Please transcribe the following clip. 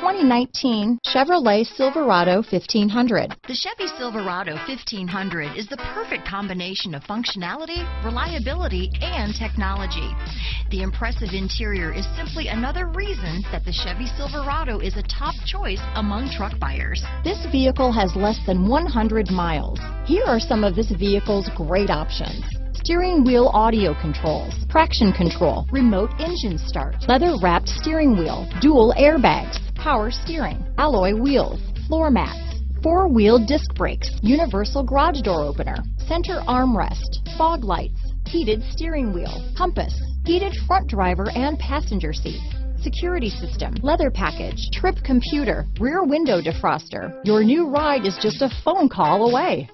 2019 Chevrolet Silverado 1500. The Chevy Silverado 1500 is the perfect combination of functionality, reliability, and technology. The impressive interior is simply another reason that the Chevy Silverado is a top choice among truck buyers. This vehicle has less than 100 miles. Here are some of this vehicle's great options. Steering wheel audio controls, traction control, remote engine start, leather wrapped steering wheel, dual airbags, power steering, alloy wheels, floor mats, four wheel disc brakes, universal garage door opener, center armrest, fog lights, heated steering wheel, compass, heated front driver and passenger seats, security system, leather package, trip computer, rear window defroster. Your new ride is just a phone call away.